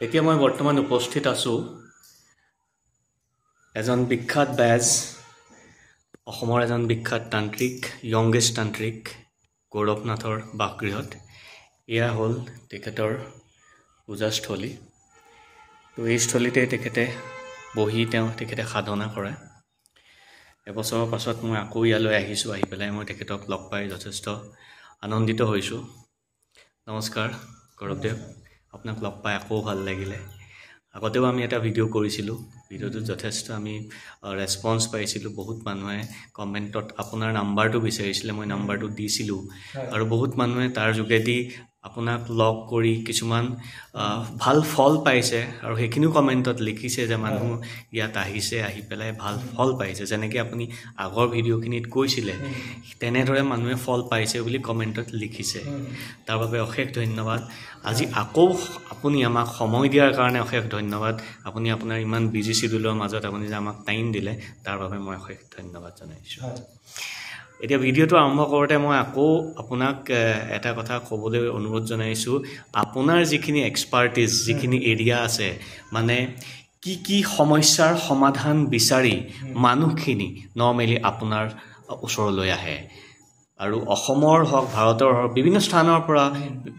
এতিয়া মই বৰ্তমান উপস্থিত আছোঁ এজন বিখ্যাত বেজ অসমৰ এজন বিখ্যাত তান্ত্ৰিক য়ংগেষ্ট তান্ত্ৰিক গৌৰৱ নাথৰ বাসগৃহত। এয়া হ'ল তেখেতৰ পূজাস্থলী। তো এই স্থলীতে তেখেতে বহি তেওঁ তেখেতে সাধনা কৰে। এবছৰৰ পাছত মই আকৌ ইয়ালৈ আহিছোঁ আহি পেলাই মই তেখেতক লগ পাই যথেষ্ট আনন্দিত হৈছোঁ। নমস্কাৰ গৌৰৱদেৱ। আপোনাক লগ পাই আকৌ ভাল লাগিলে। আগতেও আমি এটা ভিডিঅ' কৰিছিলোঁ। ভিডিঅ'টোত যথেষ্ট আমি ৰেচপঞ্চ পাইছিলোঁ বহুত মানুহে কমেণ্টত আপোনাৰ নাম্বাৰটো বিচাৰিছিলে মই নাম্বাৰটো দিছিলোঁ। আৰু বহুত মানুহে তাৰ যোগেদি আপোনাক লগ কৰি কিছুমান ভাল ফল পাইছে আৰু সেইখিনিও কমেণ্টত লিখিছে যে মানুহ ইয়াত আহিছে আহি পেলাই ভাল ফল পাইছে। যেনেকৈ আপুনি আগৰ ভিডিঅ'খিনিত কৈছিলে তেনেদৰে মানুহে ফল পাইছে বুলি কমেণ্টত লিখিছে। তাৰ বাবে অশেষ ধন্যবাদ। আজি আকৌ আপুনি আমাক সময় দিয়াৰ কাৰণে অশেষ ধন্যবাদ। আপুনি আপোনাৰ ইমান বিজি চিডিউলৰ মাজত আপুনি যে আমাক টাইম দিলে তাৰ বাবে মই অশেষ ধন্যবাদ জনাইছোঁ। এতিয়া ভিডিঅ'টো আৰম্ভ কৰোঁতে মই আকৌ আপোনাক এটা কথা ক'বলৈ অনুৰোধ জনাইছোঁ। আপোনাৰ যিখিনি এক্সপাৰ্টিজ যিখিনি এৰিয়া আছে মানে কি কি সমস্যাৰ সমাধান বিচাৰি মানুহখিনি নৰ্মেলি আপোনাৰ ওচৰলৈ আহে। আৰু অসমৰ হওক ভাৰতৰ হওক বিভিন্ন স্থানৰ পৰা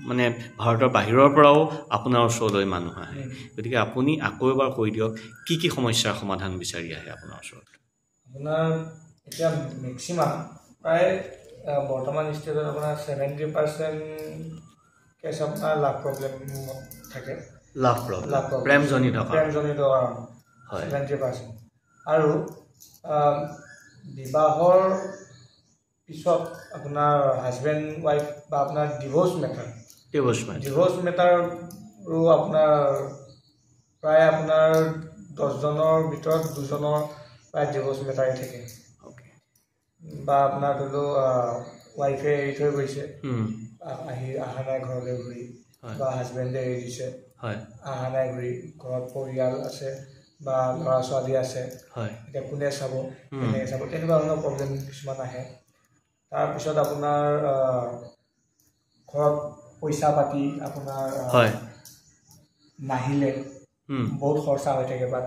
মানে ভাৰতৰ বাহিৰৰ পৰাও আপোনাৰ ওচৰলৈ মানুহ আহে। গতিকে আপুনি আকৌ এবাৰ কৈ দিয়ক কি কি সমস্যাৰ সমাধান বিচাৰি আহে আপোনাৰ ওচৰত? আপোনাৰ এতিয়া মেক্সিমাম প্ৰায় বৰ্তমান ষ্টেজত আপোনাৰ ছেভেণ্টি পাৰ্চেণ্ট কেছ আপোনাৰ লাভ প্ৰব্লেম থাকে। লাভ প্ৰব্লেম লাভ প্ৰেমজনিত প্ৰেমজনিত কাৰণ ছেভেণ্টি পাৰ্চেণ্ট আৰু বিবাহৰ পিছত আপোনাৰ হাজবেণ্ড ৱাইফ বা আপোনাৰ ডিভ'ৰ্চ মেটাৰ ডিভ'ৰ্চ ডিভ'ৰ্চ মেটাৰো আপোনাৰ প্ৰায় আপোনাৰ দহজনৰ ভিতৰত দুজনৰ প্ৰায় ডিভ'ৰ্চ মেটাৰে থাকে। বা আপোনাৰ ধৰি লওক ৱাইফে এৰি থৈ গৈছে। আহি অহা নাই ঘৰলৈ ঘূৰি। বা হাজবেণ্ডে এৰি দিছে। অহা নাই ঘূৰি। ঘৰত পৰিয়াল আছে বা ল'ৰা ছোৱালী আছে এতিয়া কোনে চাব? কেনেকৈ চাব? তেনেকুৱা ধৰণৰ প্ৰব্লেম কিছুমান আহে। তাৰপিছত আপোনাৰ ঘৰত পইচা পাতি আপোনাৰ নাহিলে বহুত খৰচা হৈ থাকে বা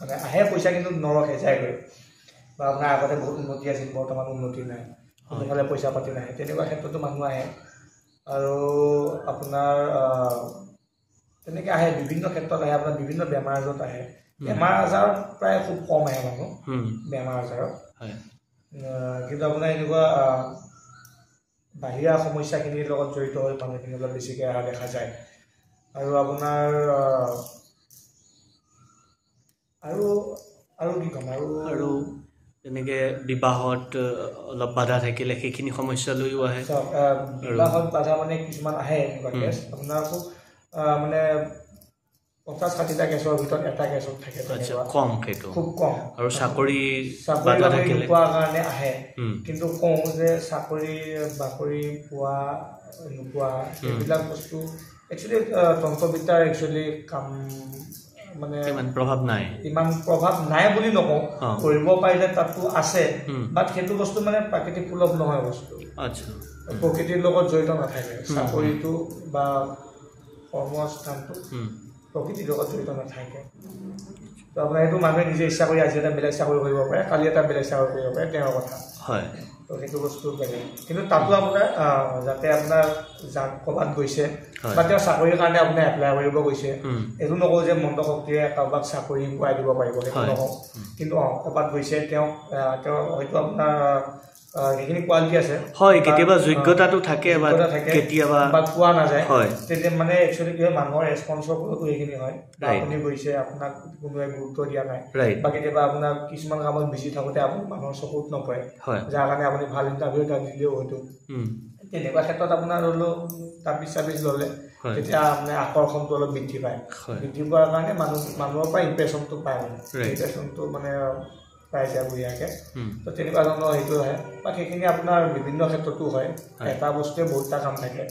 মানে আহে পইচা কিন্তু নৰখে যায়গৈ। বা আপোনাৰ আগতে বহুত উন্নতি আছিল বৰ্তমান উন্নতি নাই কোনোফালে পইচা পাতি নাহে তেনেকুৱা ক্ষেত্ৰতো মানুহ আহে। আৰু আপোনাৰ তেনেকৈ আহে বিভিন্ন ক্ষেত্ৰত আহে আপোনাৰ বিভিন্ন বেমাৰ আজাৰত আহে। বেমাৰ আজাৰ প্ৰায় খুব কম আহে মানুহ বেমাৰ আজাৰত। কিন্তু আপোনাৰ এনেকুৱা বাহিৰা সমস্যাখিনিৰ লগত জড়িত হৈ মানুহখিনি অলপ বেছিকৈ অহা দেখা যায়। আৰু আপোনাৰ আৰু আৰু কি ক'ম আৰু আৰু তেনেকৈ বিবাহত অলপ বাধা থাকিলে সেইখিনি সমস্যা লৈও আহে। বিবাহত বাধা মানে কিছুমান আহে এনেকুৱা কেছ আপোনাৰ মানে পঞ্চাছ ষাঠিটা কেছৰ ভিতৰত এটা কেছত থাকে কম সেইটো। খুব কম। আৰু চাকৰি চাকৰি নোপোৱাৰ কাৰণে আহে। কিন্তু কওঁ যে চাকৰি বাকৰি পোৱা নোপোৱা সেইবিলাক বস্তু একচুৱেলি তন্ত্ৰবিদ্যাৰ একচুৱেলি কাম মানে ইমান প্ৰভাৱ নাই। ইমান প্ৰভাৱ নাই বুলি নকওঁ। কৰিব পাৰিলে তাতো আছে বাট সেইটো বস্তু মানে প্ৰাকৃতিক সুলভ নহয় বস্তু। প্ৰকৃতিৰ লগত জড়িত নাথাকে। চাকৰিটো বা কৰ্মস্থানটো প্ৰকৃতিৰ লগত জড়িত নাথাকে। তো আপোনাৰ সেইটো মানুহে নিজে ইচ্ছা কৰি আজি এটা বেলেগ চাকৰি কৰিব পাৰে কালি এটা বেলেগ চাকৰি কৰিব পাৰে তেওঁৰ কথা। হয়। তো সেইটো বস্তু বেলেগ। কিন্তু তাতো আপোনাৰ যাতে আপোনাৰ যাক ক'ৰবাত গৈছে বা তেওঁ চাকৰিৰ কাৰণে আপোনাৰ এপ্লাই কৰিব গৈছে এইটো নকওঁ যে মন্দ শক্তিৰে কাৰোবাক চাকৰি পোৱাই দিব পাৰিব সেইটো নকওঁ। কিন্তু অঁ ক'ৰবাত গৈছে তেওঁ তেওঁ হয়তো আপোনাৰ সেইখিনি কোৱালিটি আছে। হয় কেতিয়াবা যোগ্যতাটো থাকে বা কেতিয়াবা বা পোৱা নাযায়। তেতিয়া মানে একচুৱেলি কি হয় মানুহৰ ৰেচপন্সৰ ফলতো সেইখিনি হয়। আপুনি গৈছে আপোনাক কোনোৱে গুৰুত্ব দিয়া নাই। বা কেতিয়াবা আপোনাৰ কিছুমান কামত বিজি থাকোঁতে আপুনি মানুহৰ চকুত নপৰে যাৰ কাৰণে আপুনি ভাল ইণ্টাৰভিউ এটা দিলেও হয়তো। তেনেকুৱা ক্ষেত্ৰত আপোনাৰ ধৰি লওক তাবিজ চাবিজ ল'লে তেতিয়া আপোনাৰ আকৰ্ষণটো অলপ বৃদ্ধি পায়। বৃদ্ধি পোৱাৰ কাৰণে মানুহ মানুহৰ পৰা ইম্প্ৰেশ্যনটো পায় মানে। ইম্প্ৰেশ্যনটো মানে পাই যায় বঢ়িয়াকৈ। তো তেনেকুৱা ধৰণৰ সেইটো আহে বা সেইখিনি আপোনাৰ বিভিন্ন ক্ষেত্ৰতো হয়। এটা বস্তুৱে বহুতটা কাম থাকে।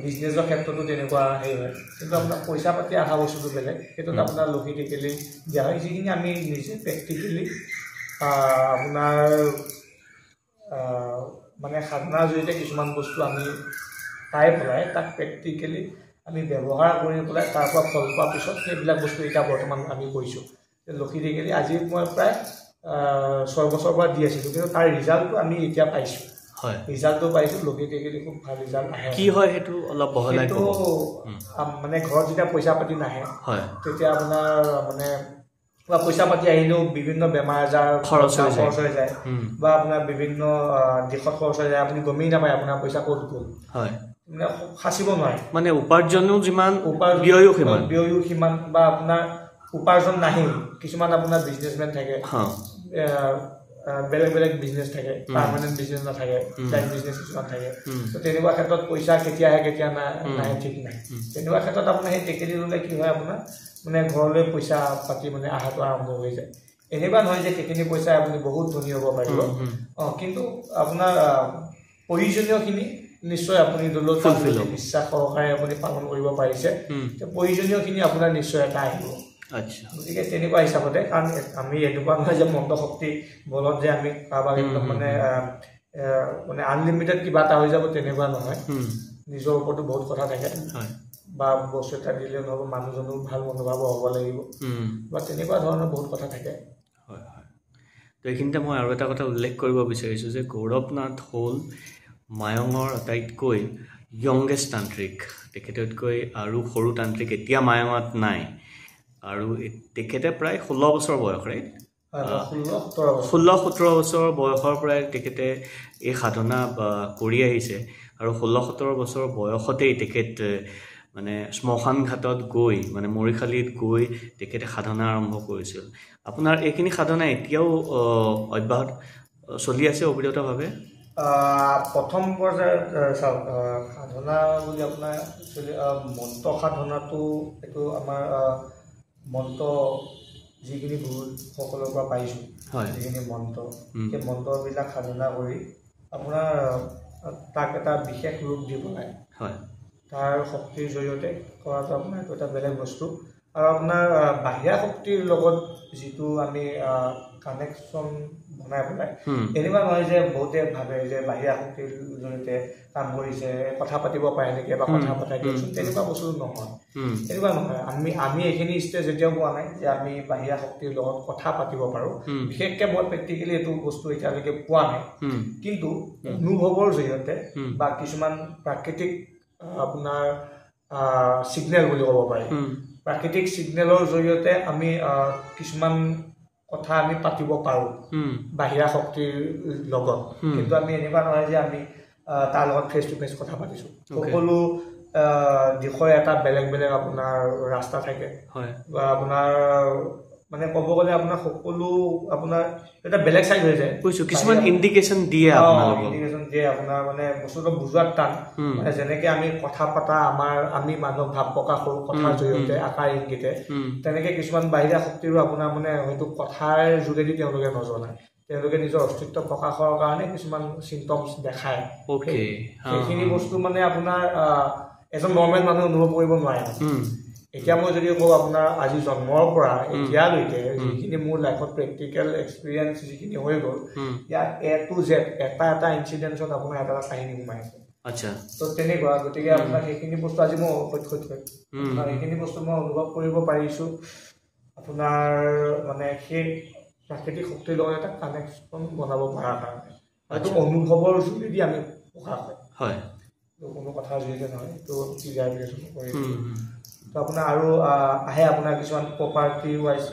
বিজনেছৰ ক্ষেত্ৰতো তেনেকুৱা হেৰি হয়। কিন্তু আপোনাৰ পইচা পাতি অহা বস্তুটো বেলেগ। সেইটোত আপোনাৰ লজিকেলি দিয়া হয়। যিখিনি আমি নিজে প্ৰেক্টিকেলি আপোনাৰ মানে সাধনাৰ জৰিয়তে কিছুমান বস্তু আমি পাই পেলাই তাক প্ৰেক্টিকেলি আমি ব্যৱহাৰ কৰি পেলাই তাৰ পৰা ফল পোৱাৰ পিছত সেইবিলাক বস্তু এতিয়া বৰ্তমান আমি কৰিছোঁ। লক্ষী টেকেলি আজি মই প্ৰায় ছয় বছৰৰ পৰা দি আছিলোঁ। কিন্তু তাৰ ৰিজাল্টটো আমি এতিয়া পাইছোঁ। হয়। ৰিজাল্টটো পাইছোঁ লক্ষী টেকেলি খুব ভাল ৰিজাল্ট আহে। কি হয় সেইটো অলপ বহলাই সেইটো মানে ঘৰত যেতিয়া পইচা পাতি নাহে হয়। তেতিয়া আপোনাৰ মানে বা পইচা পাতি আহিলেও বিভিন্ন বেমাৰ আজাৰ খৰচ হৈ যায়। খৰচ হৈ যায়। বা আপোনাৰ বিভিন্ন দিশত খৰচ হৈ যায়। আপুনি গমেই নাপায় আপোনাৰ পইচা ক'ত গ'ল। হয়। মানে সাঁচিব নোৱাৰে। মানে উপাৰ্জনো যিমান উপাৰ্জন ব্যয়ো সিমান। ব্যয়ো সিমান বা আপোনাৰ উপাৰ্জন নাহেই। কিছুমান আপোনাৰ বিজনেছমেন থাকে। বেলেগ বেলেগ বিজনেছ থাকে। পাৰ্মানেণ্ট বিজনেছ নাথাকে। টাইম বিজনেছ কিছুমান থাকে। তো তেনেকুৱা ক্ষেত্ৰত পইচা কেতিয়া আহে কেতিয়া। নাহে ঠিক নাই। তেনেকুৱা ক্ষেত্ৰত আপোনাৰ সেই টেকেলি ল'লে কি হয় আপোনাৰ মানে ঘৰলৈ পইচা পাতি মানে অহাটো আৰম্ভ হৈ যায়। এনেকুৱা নহয় যে সেইখিনি পইচাই আপুনি বহুত ধনী হ'ব পাৰিব। অঁ কিন্তু আপোনাৰ প্ৰয়োজনীয়খিনি নিশ্চয় আপুনি ধৰি লওক হ'ব। বিশ্বাস সহকাৰে আপুনি পালন কৰিব পাৰিছে। প্ৰয়োজনীয়খিনি আপোনাৰ নিশ্চয় এটা আহিব। গতিকে তেনেকুৱা হিচাপতে কাৰণ আমি এনেকুৱা নহয় যে মন্ত্ৰ শক্তি বলত যে আমি কাৰোবাক একদম মানে মানে আনলিমিটেড কিবা এটা হৈ যাব তেনেকুৱা নহয়। নিজৰ ওপৰতো বহুত কথা থাকে। হয়। বা বস্তু এটা দিলে নহ'ব মানুহজনো ভাল মনোভাৱ হ'ব লাগিব। বা তেনেকুৱা ধৰণৰ বহুত কথা থাকে। হয় হয়। তো এইখিনিতে মই আৰু এটা কথা উল্লেখ কৰিব বিচাৰিছোঁ যে গৌৰৱ নাথ হ'ল মায়ঙৰ আটাইতকৈ য়ংগেষ্ট তান্ত্ৰিক। তেখেততকৈ আৰু সৰু তান্ত্ৰিক এতিয়া মায়ঙত নাই। আৰু তেখেতে প্ৰায় ষোল্ল বছৰ বয়সৰে ষোল্ল সোতৰ বছৰ। বয়সৰ পৰাই তেখেতে এই সাধনা কৰি আহিছে। আৰু ষোল্ল সোতৰ বছৰ বয়সতেই তেখেত মানে শ্মশান ঘাটত গৈ মানে মৰিশালীত গৈ তেখেতে সাধনা আৰম্ভ কৰিছিল। আপোনাৰ এইখিনি সাধনা এতিয়াও অব্যাহত চলি আছে অবিৰতভাৱে? প্ৰথম পৰ্যায়ত চাওক সাধনা বুলি আপোনাৰ মন্ত্ৰ সাধনাটো এইটো আমাৰ মন্ত্ৰ যিখিনি গুৰুসকলৰ পৰা পাইছোঁ হয়। যিখিনি মন্ত্ৰ। সেই মন্ত্ৰবিলাক সাধনা কৰি আপোনাৰ তাক এটা বিশেষ ৰূপ দি পেলাই হয়। তাৰ শক্তিৰ জৰিয়তে কৰাটো আপোনাৰ এইটো এটা বেলেগ বস্তু। আৰু আপোনাৰ বাহিৰা শক্তিৰ লগত যিটো আমি কানেকশ্যন বনাই পেলাই এনেকুৱা নহয় যে বহুতে ভাবে যে বাহিৰা শক্তিৰ জৰিয়তে কাম কৰিছে কথা পাতিব পাৰে নেকি বা কথা পতাই দিয়কচোন উম, তেনেকুৱা বস্তু নহয়। তেনেকুৱা নহয়। আমি আমি এইখিনি ষ্টেজ এতিয়াও পোৱা নাই যে আমি বাহিৰা শক্তিৰ লগত কথা পাতিব পাৰোঁ। বিশেষকৈ মই প্ৰেক্টিকেলি এইটো বস্তু এতিয়ালৈকে পোৱা নাই। কিন্তু। অনুভৱৰ জৰিয়তে। বা কিছুমান প্ৰাকৃতিক আপোনাৰ ছিগনেল বুলি ক'ব পাৰি। প্ৰাকৃতিক ছিগনেলৰ জৰিয়তে আমি কিছুমান কথা আমি পাতিব পাৰোঁ। বাহিৰা শক্তিৰ লগত। কিন্তু আমি এনেকুৱা নহয় যে আমি তাৰ লগত ফেচ টু ফেচ কথা পাতিছোঁ. সকলো দিশৰ এটা বেলেগ বেলেগ আপোনাৰ ৰাস্তা থাকে। বা আপোনাৰ মানে ক'ব গ'লে আপোনাৰ সকলো আপোনাৰ এটা বেলেগ চাইড হৈ যায়। বুজিছোঁ কিছুমান ইণ্ডিকেশ্যন দিয়ে indication দিয়ে আপোনাৰ মানে বস্তুটো বুজোৱাত টান। মানে যেনেকে আমি কথা পতা আমাৰ আমি মানুহক ভাৱ প্ৰকাশ কৰোঁ কথাৰ জৰিয়তে আকাৰ ইংগিতে তেনেকে কিছুমান বাহিৰা শক্তিৰো আপোনাৰ মানে হয়তো কথাৰ যোগেদি তেওঁলোকে নজনায় তেওঁলোকে নিজৰ অস্তিত্ব প্ৰকাশৰ কাৰণে কিছুমান চিমটমছ দেখায়। সেইখিনি। বস্তু মানে আপোনাৰ এজন নৰ্মেল মানুহে অনুভৱ কৰিব নোৱাৰে। এতিয়া মই যদি কওঁ আপোনাৰ আজি জন্মৰ পৰা। এতিয়ালৈকে। যিখিনি মোৰ লাইফত প্ৰেক্টিকেল এক্সপিৰিয়েঞ্চ যিখিনি হৈ গ'ল ইয়াত এ টু জেড এটা এটা ইনচিডেণ্টছত আপোনাৰ এটা এটা কাহিনী সোমাই আছে। আচ্ছা। তো তেনেকুৱা গতিকে আপোনাৰ সেইখিনি বস্তু আজি মই হুম, আপোনাৰ সেইখিনি বস্তু মই অনুভৱ কৰিব পাৰিছোঁ। আপোনাৰ মানে সেই প্ৰাকৃতিক শক্তিৰ লগত এটা কানেকশ্যন বনাব পৰাৰ কাৰণে। আচ্ছা। অনুভৱৰ যোগেদি আমি প্ৰকাশ হয়। হয় কোনো কথাৰ জৰিয়তে নহয়। এইটো ক্লিয়াৰ কৰি। তো আপোনাৰ আৰু আহ, আপোনাৰ কিছুমান প্ৰপাৰ্টি ৱাইজ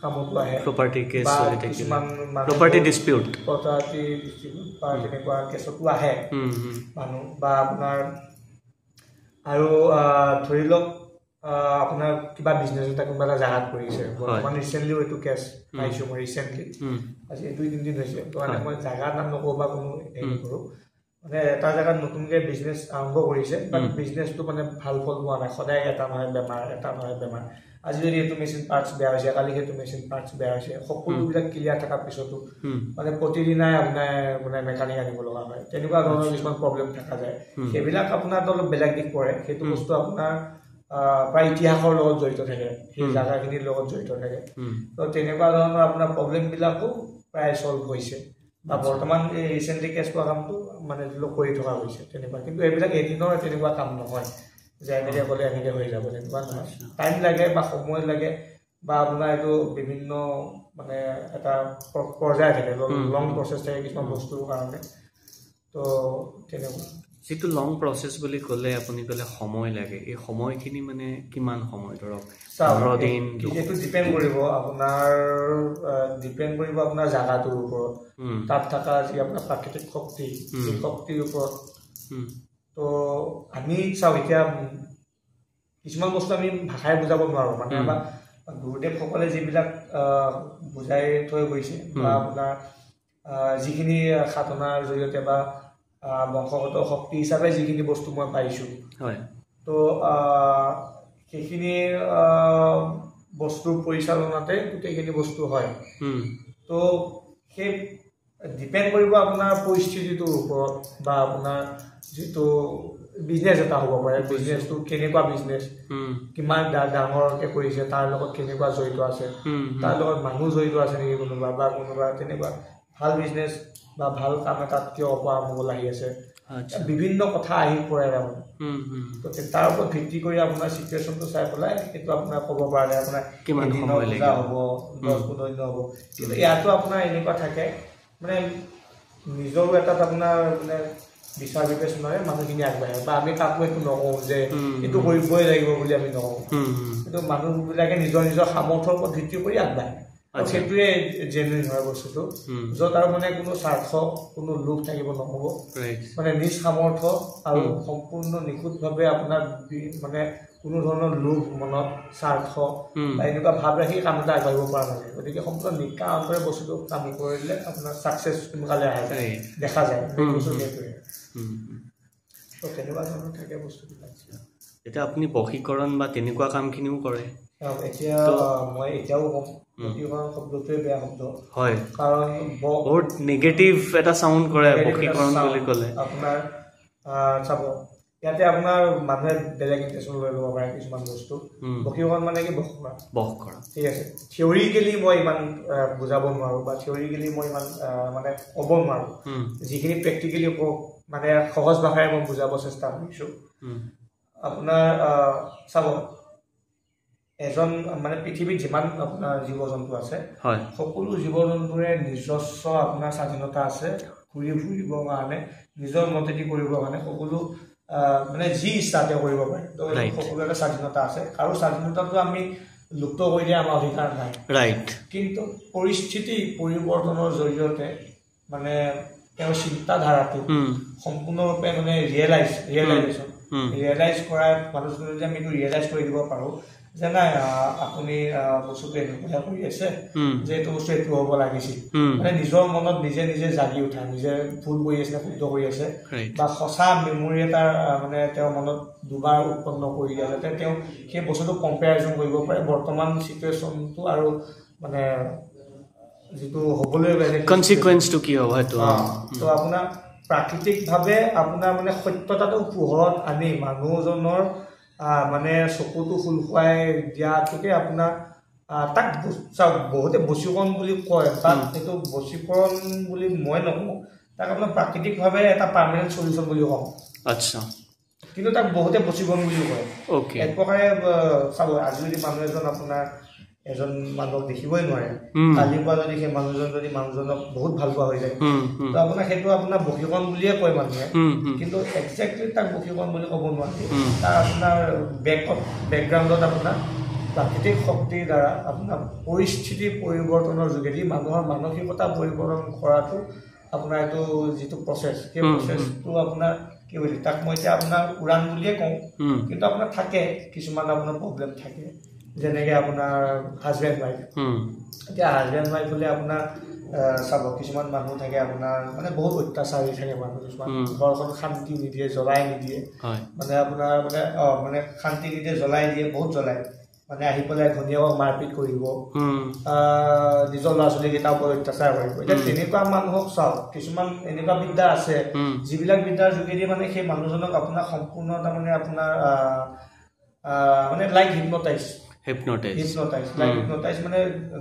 কামতো আহে। প্ৰপাৰ্টি কেছ কিছুমান প্ৰপাৰ্টি ডিছপিউট প্ৰপাৰ্টি ডিষ্ট্ৰিবিউট বা তেনেকুৱা কেছতো আহে। মানুহ বা আপোনাৰ আৰু ধৰি লওক আপোনাৰ কিবা বিজনেছ এটা কোনোবা এটা জাগাত কৰিছে বৰ্তমান ৰিচেণ্টলিও এইটো কেছ পাইছোঁ মই ৰিচেণ্টলি আজি দুই তিনিদিন হৈছে। তো মানে হয়। মই জাগাৰ নাম নকওঁ বা কোনো হেৰি উম। মানে এটা জেগাত নতুনকৈ বিজনেছ আৰম্ভ কৰিছে বাট। বিজনেছটো মানে ভাল ফল পোৱা নাই। সদায় এটা নহয় বেমাৰ এটা নহয় বেমাৰ। আজি যদি এইটো মেচিন পাৰ্টছ বেয়া হৈছে কালি সেইটো মেচিন পাৰ্টছ বেয়া হৈছে সকলোবিলাক ক্লিয়াৰ থকাৰ পিছতো মানে প্ৰতিদিনাই আপোনাৰ মানে মেকানিক আনিব লগা হয়। তেনেকুৱা ধৰণৰ কিছুমান প্ৰব্লেম থকা যায়। সেইবিলাক আপোনাৰ অলপ বেলেগ দিশ পৰে। সেইটো। বস্তু আপোনাৰ প্ৰায় ইতিহাসৰ লগত জড়িত থাকে। সেই। জাগাখিনিৰ লগত জড়িত থাকে। তো তেনেকুৱা ধৰণৰ আপোনাৰ প্ৰব্লেমবিলাকো প্ৰায় চল্ভ হৈছে। বা। বৰ্তমান এই ৰিচেণ্টলি কেছ পোৱা কামটো মানে ধৰি লওক কৰি থকা হৈছে তেনেকুৱা। কিন্তু এইবিলাক এদিনৰ তেনেকুৱা কাম নহয়। যে এনেকৈ ক'লে এনেকৈ হৈ যাব তেনেকুৱা নহয়। টাইম লাগে বা সময় লাগে বা আপোনাৰ এইটো বিভিন্ন মানে এটা পৰ্যায় থাকে। লং প্ৰচেছ থাকে কিছুমান বস্তুৰ কাৰণে। তো তেনেকুৱা। যিটো লং প্ৰচেছ বুলি ক'লে আপুনি ক'লে সময় লাগে। এই সময়খিনি মানে কিমান সময়? ধৰক পোন্ধৰ দিন এইটো ডিপেণ্ড কৰিব আপোনাৰ ডিপেণ্ড কৰিব আপোনাৰ জাগাটোৰ ওপৰত। তাত থকা যি আপোনাৰ প্ৰাকৃতিক শক্তি। সেই শক্তিৰ ওপৰত। তো আমি এতিয়া কিছুমান বস্তু আমি ভাষাৰে বুজাব নোৱাৰোঁ। মানে। বা গুৰুদেৱসকলে যিবিলাক বুজাই থৈ গৈছে বা। আপোনাৰ যিখিনি সাধনাৰ জৰিয়তে বা বংশগত শক্তি হিচাপে যিখিনি বস্তু মই পাইছোঁ। হয়। তো সেইখিনি আহ, বস্তুৰ পৰিচালনাতে গোটেইখিনি বস্তু হয়। তো সেই ডিপেণ্ড কৰিব আপোনাৰ পৰিস্থিতিটোৰ ওপৰত বা আপোনাৰ যিটো বিজনেছ এটা হ'ব পাৰে বিজনেছটো কেনেকুৱা বিজনেছ কিমান ডাঙৰকৈ কৰিছে তাৰ লগত কেনেকুৱা জড়িত আছে তাৰ লগত মানুহ জড়িত আছে নেকি কোনোবা বা কোনোবা তেনেকুৱা ভাল বিজনেছ বা ভাল কাম এটাত কিয় হ'বলৈ আহি আছে। বিভিন্ন কথা আহি পৰে তাৰমানে তাৰ ওপৰত ভিত্তি কৰি আপোনাৰ চিটুৱেশ্যনটো চাই পেলাই সেইটো আপোনাৰ ক'ব পৰা যায় আপোনাৰ কিমান সময় লাগিব? হ'ব দহ পোন্ধৰ দিন হ'ব। কিন্তু ইয়াতো আপোনাৰ এনেকুৱা থাকে মানে নিজৰো এটাত আপোনাৰ মানে বিচাৰ বিবেচনাৰে মানুহখিনি আগবাঢ়ে। বা আমি কাকো একো নকওঁ যে। এইটো কৰিবই লাগিব বুলি আমি নকওঁ। কিন্তু মানুহবিলাকে নিজৰ নিজৰ সামৰ্থ্যৰ ওপৰত ভিত্তি কৰি আগবাঢ়ে। সেইটোৱে জেনুইন হয় বস্তুটো। য'ত আৰু মানে কোনো স্বাৰ্থ কোনো লোভ থাকিব নহ'ব. মানে নিজ সামৰ্থ্য আৰু। সম্পূৰ্ণ নিখুঁতভাৱে আপোনাৰ মানে কোনো ধৰণৰ লোভ মনত স্বাৰ্থ বা এনেকুৱা ভাৱ ৰাখি কাম এটা আগবাঢ়িব পৰা নাযায় গতিকে সম্পূৰ্ণ নিকা অন্তৰে বস্তুটো কাম কৰিলে আপোনাৰ ছাকচেছ সোনকালে আহে. দেখা যায়। বস্তু। সেইটোৱে। তেনেকুৱা ধৰণৰ থাকে বস্তুবিলাক। এতিয়া আপুনি বশীকৰণ বা তেনেকুৱা কামখিনিও কৰে। এতিয়া তো- আহ, মই এতিয়াও ক'ম প্ৰতিকৰণ শব্দটোৱে বেয়া শব্দ। হয়। কাৰণ ব- বহুত নিগেটিভ এটা চাউণ্ড কৰে বশীকৰণ চাওঁ, বুলি ক'লে। আপোনাৰ আহ, চাব ইয়াতে আপোনাৰ মানুহে বেলেগ ইণ্টেনশ্যন লৈ ল'ব পাৰে কিছুমান বস্তু। উম, বশীকৰণ মানে কি বস কৰা? ঠিক আছে। থিয়ৰিকেলি মই ইমান বুজাব নোৱাৰোঁ বা থিয়ৰিকেলি মই ইমান মানে ক'ব নোৱাৰোঁ। যিখিনি প্ৰেক্টিকেলি মানে সহজ ভাষাৰে মই বুজাব চেষ্টা কৰিছোঁ। আপোনাৰ চাব এজন মানে পৃথিৱীত যিমান আপোনাৰ জীৱ জন্তু আছে সকলো জীৱ জন্তুৰে নিজস্ব আপোনাৰ স্বাধীনতা আছে ঘূৰি ফুৰিবৰ কাৰণে নিজৰ মতেদি কৰিবৰ কাৰণে সকলো মানে যি ইচ্ছা তেওঁ কৰিব পাৰে তো Right. সকলো এটা স্বাধীনতা আছে। আৰু স্বাধীনতাটো আমি লুপ্ত কৰি দিয়া আমাৰ অধিকাৰ নাই। ৰাইট কিন্তু পৰিস্থিতি পৰিৱৰ্তনৰ জৰিয়তে মানে তেওঁৰ চিন্তাধাৰাটো সম্পূৰ্ণৰূপে মানে ৰিয়েলাইজ ৰিয়েলাইজেশ্যন ৰিয়েলাইজ কৰা মানুহজনে যদি আমি এইটো ৰিয়েলাইজ কৰি দিব পাৰোঁ যে নাই আপুনি বস্তুটো এনেকুৱাহে কৰি আছে যে এইটো বস্তু এইটো হ'ব লাগিছিল। মানে নিজৰ মনত নিজে নিজে জাগি উঠা নিজে ভুল কৰি আছে শুদ্ধ কৰি আছে। বা সঁচা মেমৰি এটা আহ, মানে তেওঁৰ মনত দুবাৰ উৎপন্ন কৰি দিয়ে যাতে তেওঁ সেই বস্তুটো কম্পেয়াৰিজন কৰিব পাৰে। বৰ্তমান চিটুৱেশ্যনটো আৰু মানে যিটো হ'বলৈ কনচিকুৱেঞ্চটো কি হ'ব সেইটো অ, তো আপোনাৰ প্ৰাকৃতিকভাৱে আপোনাৰ মানে সত্যতাটো পোহৰত আনি মানুহজনৰ মানে চকুটো খোল খুৱাই দিয়াটোকে আপোনাৰ তাক চাওক বহুতে বশীকৰণ বুলি কয় উম। সেইটো বশীকৰণ বুলি মই নকওঁ তাক আপোনাৰ প্ৰাকৃতিকভাৱে এটা পাৰ্মানেণ্ট চলিউশ্যন বুলি কওঁ। আচ্ছা। কিন্তু তাক বহুতে বশীকৰণ বুলিও কয়। এক প্ৰকাৰে চাব আজি যদি মানুহ এজন আপোনাৰ এজন মানুহক দেখিবই নোৱাৰে। কালিৰ পৰা যদি সেই মানুহজন যদি মানুহজনক বহুত ভাল পোৱা হৈ যায় তো আপোনাৰ সেইটো আপোনাৰ বশীকৰণ বুলিয়ে কয় মানুহে। কিন্তু একজেক্টলি তাক বশীকৰণ বুলি ক'ব নোৱাৰি। তাৰ আপোনাৰ বেকত বেকগ্ৰাউণ্ডত আপোনাৰ প্ৰাকৃতিক শক্তিৰ দ্বাৰা আপোনাৰ পৰিস্থিতি পৰিৱৰ্তনৰ যোগেদি মানুহৰ মানসিকতা পৰিৱৰ্তন কৰাটো আপোনাৰ এইটো যিটো প্ৰচেছ সেই। প্ৰচেছটো আপোনাৰ কি বুলি তাক মই এতিয়া আপোনাৰ উৰাণ বুলিয়ে কওঁ। কিন্তু আপোনাৰ থাকে কিছুমান আপোনাৰ প্ৰব্লেম থাকে। যেনেকৈ আপোনাৰ হাজবেণ্ড ৱাইফ এতিয়া হাজবেণ্ড ৱাইফ হ'লে আপোনাৰ চাব কিছুমান মানুহ থাকে আপোনাৰ মানে বহুত অত্যাচাৰী থাকে মানুহ কিছুমান। ঘৰখন শান্তি নিদিয়ে জ্বলাই নিদিয়ে। মানে আপোনাৰ মানে অ মানে শান্তি নিদিয়ে জ্বলাই দিয়ে বহুত জ্বলাই। মানে আহি পেলাই ঘনীয়েকক মাৰপিট কৰিব। নিজৰ ল'ৰা ছোৱালীকেইটাৰ ওপৰত অত্যাচাৰ কৰিব এতিয়া। তেনেকুৱা মানুহক চাওক কিছুমান এনেকুৱা বিদ্যা আছে যিবিলাক বিদ্যাৰ যোগেদি মানে সেই মানুহজনক আপোনাৰ সম্পূৰ্ণ তাৰমানে আপোনাৰ মানে like hypnotize hypnotize like. Hypnotize মানে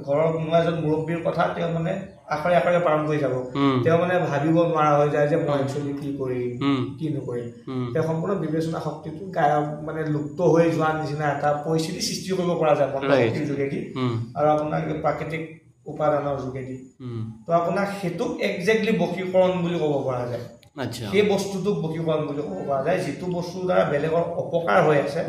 ঘৰৰ কোনোবা এজন মুৰব্বীৰ কথা তেওঁ মানে আখৰে আখৰে পালন কৰি যাব। উম, তেওঁ মানে ভাবিব নোৱাৰা হৈ যায় যে মই একচুৱেলি কি কৰিম উম, কি নকৰিম। তেওঁ সম্পূৰ্ণ বিবেচনা শক্তিটো গায়ক মানে লুপ্ত হৈ যোৱা নিচিনা এটা পৰিস্থিতি সৃষ্টি কৰিব পৰা যায়. শক্তিৰ যোগেদি। আৰু আপোনাৰ প্ৰাকৃতিক উপাদানৰ যোগেদি। তো আপোনাক সেইটোক একজেক্টলি বশীকৰণ বুলি ক'ব পৰা যায়। সেই বস্তুটোক বশীকৰণ বুলি ক'ব পৰা যায় যিটো বস্তুৰ দ্বাৰা বেলেগৰ অপকাৰ হৈ আছে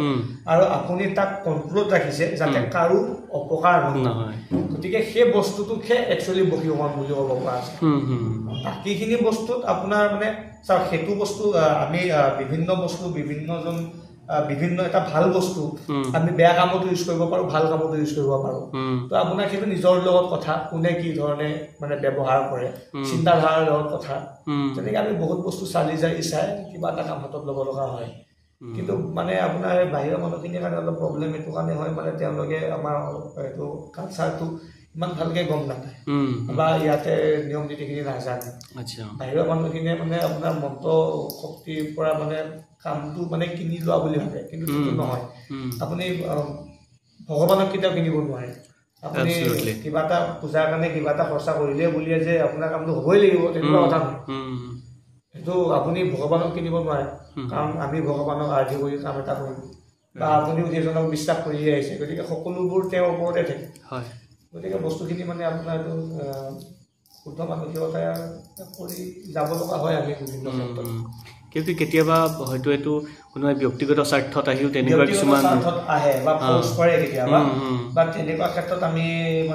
আৰু আপুনি তাক কণ্ট্ৰলত ৰাখিছে যাতে। কাৰো অপকাৰ নহয়। নহয়। গতিকে সেই বস্তুটোকহে একচুৱেলি বশীকৰণ বুলি ক'ব পৰা উম, বাকীখিনি বস্তুত আপোনাৰ মানে চাওক সেইটো বস্তু আমি বিভিন্ন বস্তু বিভিন্নজন বিভিন্ন এটা ভাল বস্তু আমি বেয়া কামতো ইউজ কৰিব পাৰোঁ ভাল কামতো ইউজ কৰিব পাৰোঁ। তো আপোনাৰ সেইটো নিজৰ লগত কথা কোনে কি ধৰণে মানে ব্যৱহাৰ কৰে। চিন্তাধাৰাৰ লগত কথা। তেনেকে আমি বহুত বস্তু চালি জাৰি চাই কিবা এটা কাম হাতত ল'ব লগা হয়। কিন্তু মানে আপোনাৰ বাহিৰৰ মানুহখিনিৰ কাৰণে অলপ প্ৰব্লেম এইটো কাৰণে হয় মানে তেওঁলোকে আমাৰ এইটো কালচাৰটো ইমান ভালকৈ গম নাপায়। বা ইয়াতে নিয়ম নীতিখিনি নাজানে। বাহিৰৰ মানুহখিনিয়ে মানে আপোনাৰ মন্ত্ৰ শক্তিৰ পৰা মানে কামটো মানে কিনি লোৱা বুলি ভাবে কিন্তু সেইটো। নহয়। আপুনি ভগৱানক কেতিয়াও কিনিব নোৱাৰে। আপুনি. কিবা এটা পূজাৰ কাৰণে কিবা এটা খৰচা কৰিলে বুলিয়ে যে আপোনাৰ কামটো হ'বই লাগিব তেনেকুৱা কথা নহয়। সেইটো আপুনি ভগৱানক কিনিব নোৱাৰে। কাৰণ আমি ভগৱানক আৰ্হি কৰি কাম এটা কৰিম বা আপুনিও সেইজনক বিশ্বাস কৰিয়ে আহিছে গতিকে সকলোবোৰ তেওঁৰ ওপৰতে থাকে। গতিকে বস্তুখিনি মানে আপোনাৰ এইটো শুদ্ধ মানসিকতাৰে কৰি যাব লগা হয় আমি বিভিন্ন ক্ষেত্ৰত। কিয় কেতিয়াবা হয়তো এইটো কোনোবাই ব্যক্তিগত স্বাৰ্থত আহিও তেনেকুৱা কিছুমান আহে বা ফ'ৰ্চ কৰে কেতিয়াবা। উম, উম। বা তেনেকুৱা ক্ষেত্ৰত আমি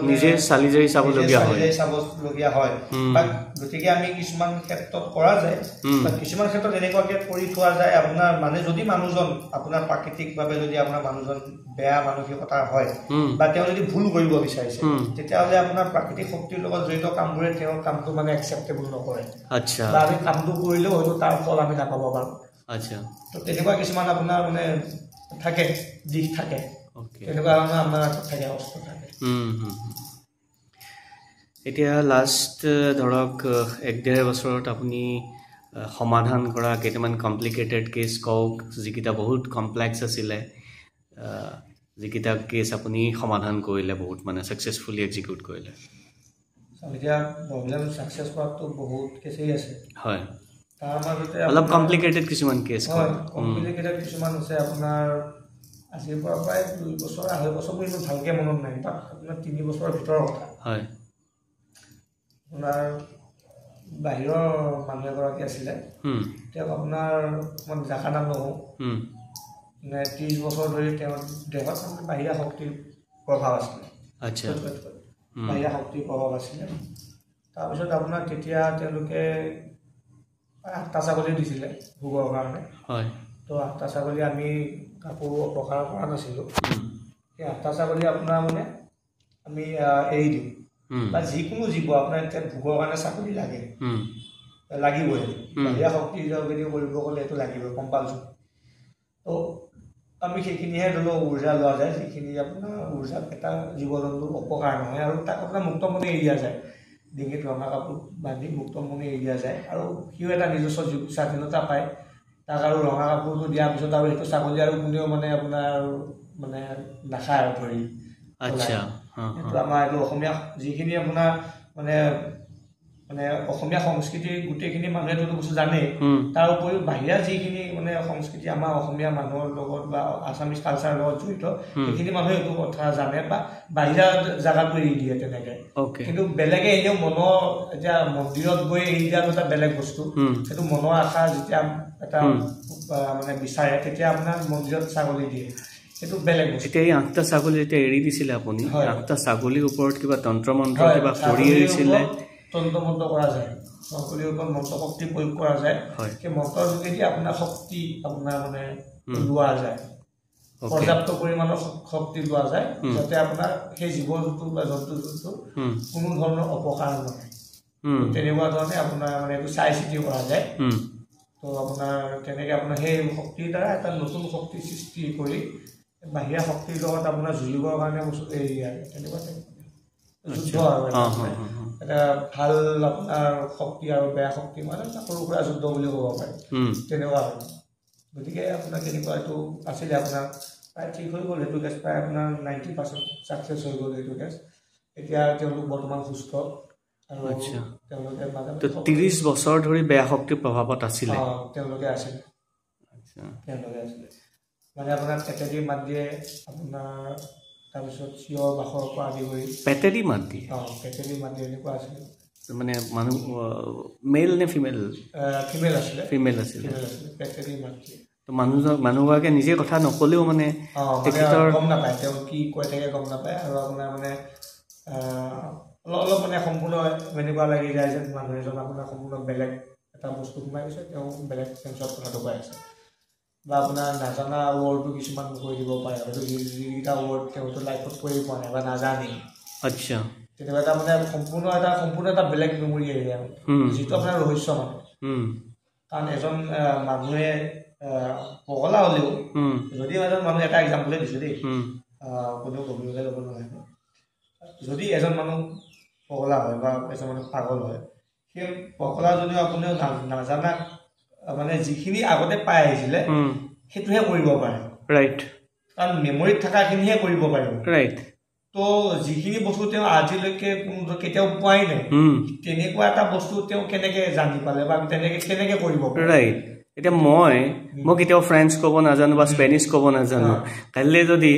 নিজে চালি জাৰি চাবলগীয়া হয়। চাবলগীয়া হয়। বা গতিকে আমি কিছুমান ক্ষেত্ৰত কৰা যায়। বা কিছুমান ক্ষেত্ৰত এনেকুৱাকে কৰি থোৱা যায়। আপোনাৰ মানে যদি মানুহজন আপোনাৰ প্ৰাকৃতিকভাৱে যদি আপোনাৰ মানুহজন বেয়া মানসিকতাৰ হয় বা তেওঁ যদি ভুল কৰিব বিচাৰিছে। তেতিয়াহ'লে আপোনাৰ প্ৰাকৃতিক শক্তিৰ লগত জড়িত কামবোৰে তেওঁৰ কামটো মানে একচেপ্টেবল নকৰে। আচ্ছা। বা আমি কামটো কৰিলেও হয়তো তাৰ ফল আমি নাপাব পাৰোঁ। আচ্ছা। তো তেনেকুৱা কিছুমান আপোনাৰ মানে থাকে দিশ থাকে। তেনেকুৱা ধৰণৰ আমাৰ থাকে অস্ত্ৰ থাকে। এতিয়া লাষ্ট ধৰক এক ডেৰ বছৰত আপুনি সমাধান কৰা কেইটামান কমপ্লিকেটেড কেছ কওক যিকেইটা বহুত কমপ্লেক্স আছিলে যিকেইটা কেছ আপুনি সমাধান কৰিলে বহুত মানে ছাকচেছফুলি এক্সিকিউট কৰিলে। এতিয়া প্ৰব্লেম ছাকচেছ কৰাটো বহুত কেছেই আছে। হয়। অলপ কমপ্লিকেটেড কিছুমান কেছ কমপ্লিকেটেড কিছুমান আছে আপোনাৰ আজিৰ পৰা প্ৰায় দুই বছৰ আঢ়ৈ বছৰ মোৰ ইমান ভালকৈ মনত নাই তাত আপোনাৰ তিনি বছৰৰ ভিতৰৰ কথা। হয়। আপোনাৰ বাহিৰৰ মানুহ এগৰাকী আছিলে তেওঁক আপোনাৰ মই জাকা নাম নহওঁ মানে ত্ৰিছ বছৰ ধৰি তেওঁৰ দেহত বাহিৰা শক্তিৰ প্ৰভাৱ আছিলে। বাহিৰা শক্তিৰ প্ৰভাৱ আছিলে। তাৰপিছত আপোনাৰ তেতিয়া তেওঁলোকে আঠটা ছাগলী দিছিলে ভোগৰ কাৰণে। হয়। তো আঠটা ছাগলী আমি কাকো অপকাৰ কৰা নাছিলোঁ। সেই আঠটা ছাগলী আপোনাৰ মানে আমি এৰি দিওঁ। বা যিকোনো জীৱ আপোনাৰ এতিয়া ভোগৰ কাৰণে ছাগলী লাগে। লাগিবই। বাহিৰা শক্তি যোগেদিও কৰিব গ'লে এইটো লাগিবই কম্পালচৰি তো আমি সেইখিনিহে ধৰি লওক উৰ্জা লোৱা যায় যিখিনি আপোনাৰ উৰ্জাত এটা জীৱ জন্তুৰ অপকাৰ নহয় আৰু তাক আপোনাৰ মুক্তমনে এৰি দিয়া যায়। ডিঙিত ৰঙা কাপোৰ বান্ধি মুক্তমনে এৰি দিয়া যায়। আৰু সিও এটা নিজস্ব স্বাধীনতা পায়। তাক আৰু ৰঙা কাপোৰটো দিয়াৰ পিছত আৰু সেইটো ছাগলী আৰু কোনেও মানে আপোনাৰ আৰু মানে নাখায় আৰু ধৰি এইটো আমাৰ এইটো অসমীয়া যিখিনি আপোনাৰ মানে মানে অসমীয়া সংস্কৃতিৰ গোটেইখিনি মানুহে এইটো বস্তু জানেই তাৰ উপৰিও বাহিৰা যিখিনি মানে সংস্কৃতি আমাৰ অসমীয়া মানুহৰ লগত বা আছামিজ কালচাৰৰ লগত জড়িত। সেইখিনি মানুহে এইটো কথা জানে বা বাহিৰা জেগাতো এৰি দিয়ে তেনেকে। কিন্তু বেলেগে এনেও মনৰ এতিয়া মন্দিৰত গৈ এৰি দিয়াটো এটা বেলেগ বস্তু। সেইটো মনৰ আশা যেতিয়া এটা মানে বিচাৰে তেতিয়া আপোনাৰ মন্দিৰত ছাগলী দিয়ে। সেইটো বেলেগ এতিয়া এই আঠটা ছাগলী যেতিয়া এৰি দিছিলে আপুনি। আঠটা ছাগলীৰ ওপৰত কিবা তন্ত্ৰ মন্ত্ৰ কিবা কৰি এৰিছিলে? তন্ত্ৰ মন্ত্ৰ কৰা যায় ছাগলীৰ ওপৰত মন্ত্ৰ শক্তি প্ৰয়োগ কৰা যায় সেই মন্ত্ৰৰ যোগেদি আপোনাৰ শক্তি আপোনাৰ মানে। লোৱা যায়। পৰ্যাপ্ত পৰিমাণৰ শক্তি লোৱা যায়। যাতে আপোনাৰ সেই জীৱ জন্তু বা জন্তু জন্তু কোনো ধৰণৰ অপকাৰ নহয়। তেনেকুৱা ধৰণে আপোনাৰ মানে এইটো চাই চিতি কৰা যায়। তো আপোনাৰ তেনেকৈ আপোনাৰ সেই শক্তিৰ দ্বাৰা এটা নতুন শক্তি সৃষ্টি কৰি বাহিৰা শক্তিৰ লগত আপোনাৰ যুঁজিবৰ কাৰণে এৰি আৰু তেনেকুৱা যুদ্ধ আৰু এটা ভাল আপোনাৰ শক্তি আৰু বেয়া শক্তি মানে সৰু সুৰা যুদ্ধ বুলি ক'ব পাৰি। তেনেকুৱা হয় গতিকে আপোনাৰ তেনেকুৱা এইটো আছিলে আপোনাৰ প্ৰায় ঠিক হৈ গ'ল সেইটো কেছ প্ৰায় আপোনাৰ নাইণ্টি পাৰ্চেণ্ট ছাকচেছ হৈ গ'ল সেইটো কেছ এতিয়া তেওঁলোক বৰ্তমান সুস্থ আৰু আচ্ছা। তেওঁলোকে মাজে ত্ৰিছ বছৰ ধৰি বেয়া শক্তিৰ প্ৰভাৱত আছিলে। অঁ, তেওঁলোকে আছিলে। তেওঁলোকে আছিলে। মানে আপোনাৰ পেটেদি মাত দিয়ে আপোনাৰ তাৰপিছত চিঞৰ বাখৰ পৰা আদি কৰি। পেটেদি মাত দিয়ে? অঁ পেটেদি মাত দিয়ে এনেকুৱা আছিলে। মানে মানুহ মেল নে ফিমেল? ফিমেল আছিলে। ফিমেল আছিলে। ফিমেল পেটেদি মাত দিয়ে। মানুহজন মানুহগৰাকীয়ে নিজে কথা নক'লেও মানে তেখেতৰ- গম নাপায় তেওঁ কি কৈ থাকে গম নাপায় আৰু আপোনাৰ মানে অলপ অলপ মানে সম্পূৰ্ণ এনেকুৱা লাগি যায় যেন মানুহ এজন আপোনাৰ সম্পূৰ্ণ বেলেগ এটা বস্তু সোমাই গৈছে তেওঁ বেলেগ চেঞ্চত কথাটো কৈ আছে। বা আপোনাৰ নাজানা ৱৰ্ডটো কিছুমান কৈ দিব পাৰে হয়তো যিকেইটা ৱৰ্ড তেওঁতো লাইফত কৈয়ে পোৱা নাই বা নাজানেই। আচ্ছা। তেনেকুৱা এটা মানে সম্পূৰ্ণ এটা সম্পূৰ্ণ এটা বেলেগ মেমৰি আহি যায়। মানে। হুম, যিটো আপোনাৰ ৰহস্য মানে। কাৰণ এজন মানুহে পগলা হ'লেও যদি এজন মানুহ এটা এক্সাম্পলে দিছোঁ দেই কোনেও গভীৰলৈ যাব নোৱাৰিব যদি এজন মানুহ পগলা হয় বা এজন মানুহ পাগল হয় সেই পগলাজনেও আপুনিও না- নাজানা মানে যিখিনি আগতে পাই আহিছিলে সেইটোহে কৰিব পাৰে। ৰাইট কাৰণ মেমৰিত থকাখিনিহে কৰিব পাৰিব। ৰাইট তো যিখিনি বস্তু তেওঁ আজিলৈকে কেতিয়াও পোৱাই নাই তেনেকুৱা এটা বস্তু তেওঁ কেনেকে জানি পালে বা তেনেকে কেনেকে কৰিব ৰাইট এতিয়া মই মই কেতিয়াও ফ্ৰেঞ্চ ক'ব নাজানো বা স্পেনিছ ক'ব নাজানো। কাইলৈ যদি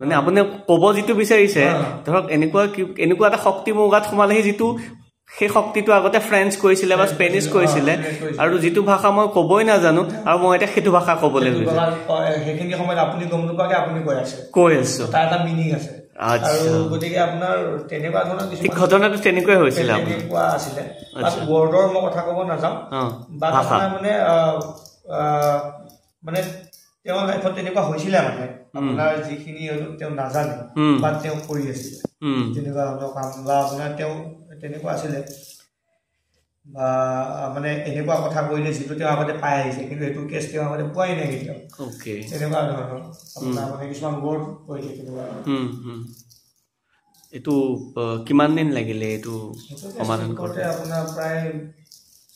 মানে আপুনি ক'ব যিটো বিচাৰিছে। ধৰক এনেকুৱা এনেকুৱা এটা শক্তি মোৰ গাত সোমালেহি যিটো সেই শক্তিটো আগতে ফ্ৰেঞ্চ কৈছিলে বা স্পেনিছ কৈছিলে। আৰু যিটো ভাষা মই ক'বই নাজানো আৰু মই এতিয়া সেইটো ভাষা ক'বলৈ লৈছো। সেইখিনি সময়ত আপুনি গম নোপোৱাকে আপুনি কৈ আছে। কৈ আছো। তাৰ এটা মিনিং আছে। আচ্ছা। আৰু গতিকে আপোনাৰ তেনেকুৱা ধৰণৰ ঠিক কিছুমান ঘটনাটো তেনেকুৱাই হৈছিলে আপোনাৰ। তেনেকুৱা আছিলে। বাট আচ্ছা। ৱৰ্ডৰ মই কথা ক'ব নাযাওঁ। অঁ বাট ভাষা। আপোনাৰ মানে আহ, আহ, মানে তেওঁৰ লাইফত তেনেকুৱা হৈছিলে মানে। আপোনাৰ যিখিনি তেওঁ নাজানে। বা তেওঁ কৰি আছিলে। তেনেকুৱা ধৰণৰ কাম বা আপোনাৰ তেওঁ তেনেকুৱা আছিলে। বা মানে এনেকুৱা কথা কৰিলে যিটো তেওঁ আগতে পাই আহিছে কিন্তু সেইটো কেছ তেওঁ আগতে পোৱাই নাই কেতিয়াও। তেনেকুৱা ধৰণৰ। আপোনাৰ মানে কিছুমান ৱৰ্ড কৈ দিয়ে তেনেকুৱা। এইটো কিমান দিন লাগিলে এইটো সমাধান কৰোঁতে আপোনাৰ প্ৰায়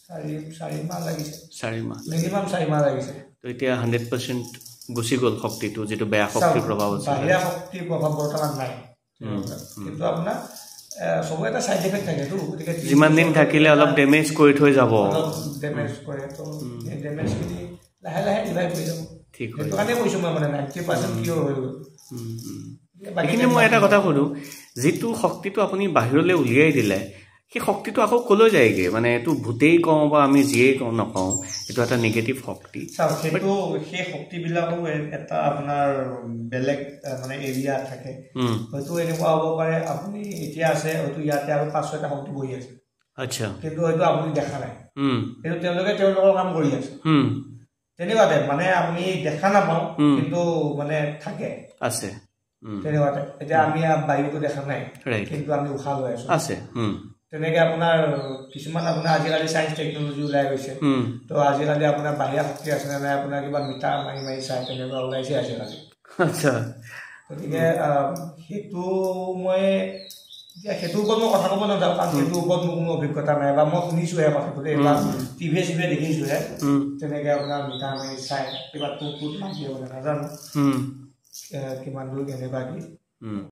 চাৰি চাৰি মাহ লাগিছে। চাৰি মাহ। মিনিমাম চাৰি মাহ লাগিছে। তো এতিয়া হাণ্ড্ৰেড পাৰ্চেণ্ট গুচি গ'ল শক্তিটো যিটো বেয়া শক্তিৰ প্ৰভাৱ আছে বাহিৰা শক্তিৰ প্ৰভাৱ বৰ্তমান নাই। কিন্তু আপোনাৰ চবৰে এটা চাইড এফেক্ট থাকেতো গতিকে যিমান দিন থাকিলে অলপ ডেমেজ কৰি থৈ যাব। ডেমেজ কৰে তো সেই ডেমেজখিনি লাহে লাহে ৰিভাইভ হৈ যাব। ঠিক সেইটো কাৰণে কৈছোঁ মই মানে নাইণ্টি পাৰ্চেণ্ট কিয়ৰ হৈ গ'ল। এইখিনি মই এটা কথা সুধোঁ যিটো শক্তিটো আপুনি বাহিৰলৈ উলিয়াই দিলে সেই শক্তিটো আকৌ ক'লৈ যায়গৈ? মানে এইটো ভূতেই কওঁ বা আমি যিয়েই কওঁ নকওঁ এইটো এটা নিগেটিভ শক্তি। সেইটো সেই শক্তিবিলাকো এটা আপোনাৰ বেলেগ মানে এৰিয়া থাকে। হয়তো এনেকুৱা হ'ব পাৰে আপুনি এতিয়া আছে হয়তো ইয়াতে আৰু পাঁচ ছয়টা শক্তি বহি আছে। আচ্ছা। কিন্তু হয়তো আপুনি দেখা নাই। কিন্তু তেওঁলোকে তেওঁলোকৰ কাম কৰি আছে। উম, তেনেকুৱা টাইপ মানে আমি দেখা নাপাওঁ। কিন্তু মানে থাকে। আছে। উম, তেনেকুৱা টাইপ। এতিয়া আমি বায়ুটো দেখা নাই কিন্তু আমি উশাহ লৈ আছো। আছে। তেনেকে আপোনাৰ কিছুমান আপোনাৰ আজিকালি চায়েন্স টেকনলজি ওলাই গৈছে। তো আজিকালি আপোনাৰ বাহিৰা শক্তি আছে নে নাই আপোনাৰ কিবা মিটাৰ মাৰি মাৰি চাই তেনেকুৱা ওলাইছে আজিকালি। আচ্ছা। গতিকে সেইটো মই এতিয়া সেইটোৰ ওপৰত মই কথা ক'ব নাযাওঁ কাৰণ সেইটোৰ ওপৰত মোৰ কোনো অভিজ্ঞতা নাই বা মই শুনিছোঁহে কথাটো দেই বা টিভিয়ে চিভিয়ে দেখিছোঁহে। তেনেকে আপোনাৰ মিটাৰ মাৰি চাই কিবা টুট টুট মাৰি দিয়ে নাজানো। কিমান দূৰ কেনেকুৱা কি।